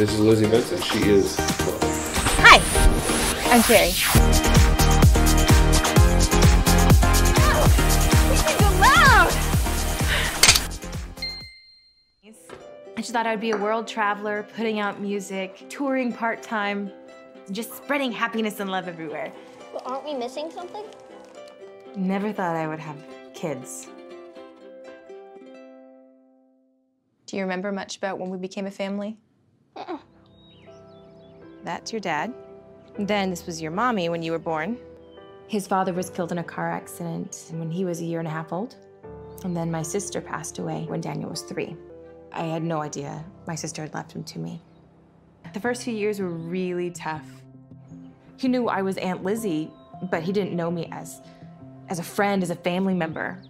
This is Lizzy Vincent. She is. Hi, I'm Carrie. Oh, I just thought I'd be a world traveler, putting out music, touring part-time, just spreading happiness and love everywhere. But aren't we missing something? Never thought I would have kids. Do you remember much about when we became a family? That's your dad. Then this was your mommy when you were born. His father was killed in a car accident when he was a year and a half old. And then my sister passed away when Daniel was three. I had no idea my sister had left him to me. The first few years were really tough. He knew I was Aunt Lizzy, but he didn't know me as, as a friend, as a family member.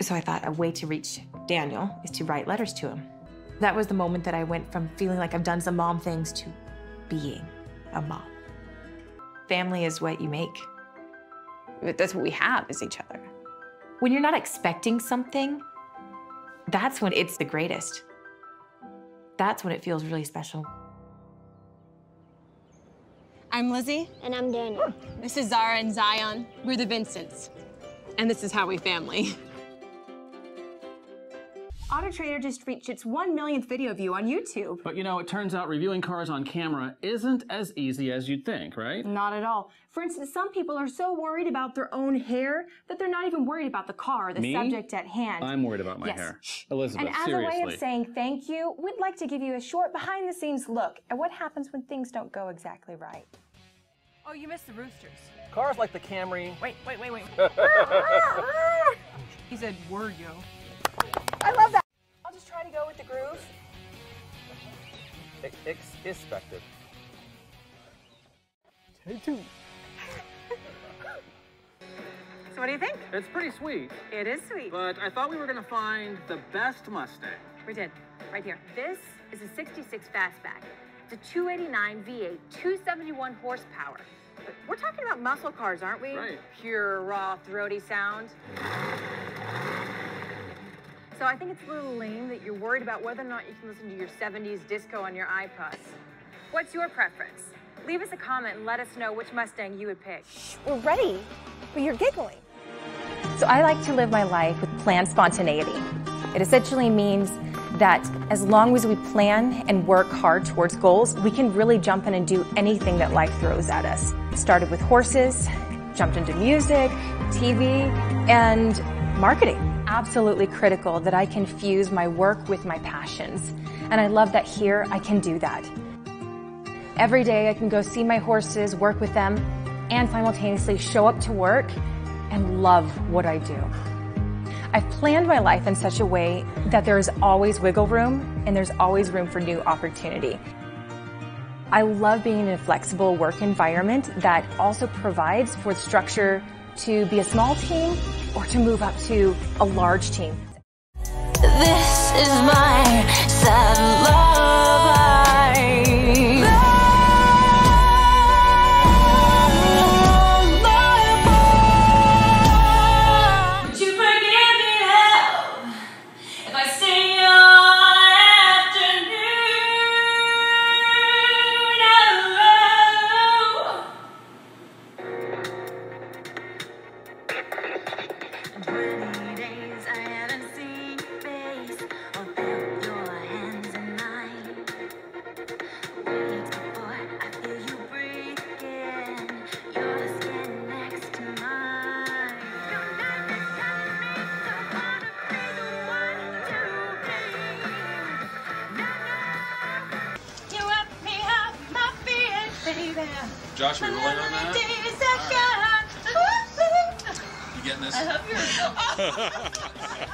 So I thought a way to reach Daniel is to write letters to him. That was the moment that I went from feeling like I've done some mom things to being a mom. Family is what you make. That's what we have is each other. When you're not expecting something, that's when it's the greatest. That's when it feels really special. I'm Lizzy. And I'm Daniel. This is Zara and Zion. We're the Vincents. And this is how we family. AutoTrader just reached its 1 millionth video view on YouTube. But you know, it turns out reviewing cars on camera isn't as easy as you'd think, right? Not at all. For instance, some people are so worried about their own hair that they're not even worried about the car, the Me? subject at hand. I'm worried about my Yes. hair. Elizabeth, and as seriously. a way of saying thank you, we'd like to give you a short behind the scenes look at what happens when things don't go exactly right. Oh, you missed the roosters. Cars like the Camry. Wait, wait, wait, wait. he said, were you? I love that. I'll just go with the groove. Ex- ex- expected. Take two. so what do you think? It's pretty sweet, It is sweet. but I thought we were gonna find the best Mustang. We did. Right here. This is a 66 Fastback. It's a 289 V8, 271 horsepower. But we're talking about muscle cars, aren't we? Right. Pure, raw, throaty sound. So I think it's a little lame that you're worried about whether or not you can listen to your 70s disco on your iPods. What's your preference? Leave us a comment and let us know which Mustang you would pick. We're ready, but you're giggling. So I like to live my life with planned spontaneity. It essentially means that as long as we plan and work hard towards goals, we can really jump in and do anything that life throws at us. Started with horses, jumped into music, TV, and marketing. Absolutely critical that I can fuse my work with my passions. And I love that here I can do that. Every day I can go see my horses, work with them, and simultaneously show up to work and love what I do. I've planned my life in such a way that there is always wiggle room and there's always room for new opportunity. I love being in a flexible work environment that also provides for structure to be a small team or to move up to a large team. This is my sad baby. Josh, are we rolling on that? You getting this? I hope you're.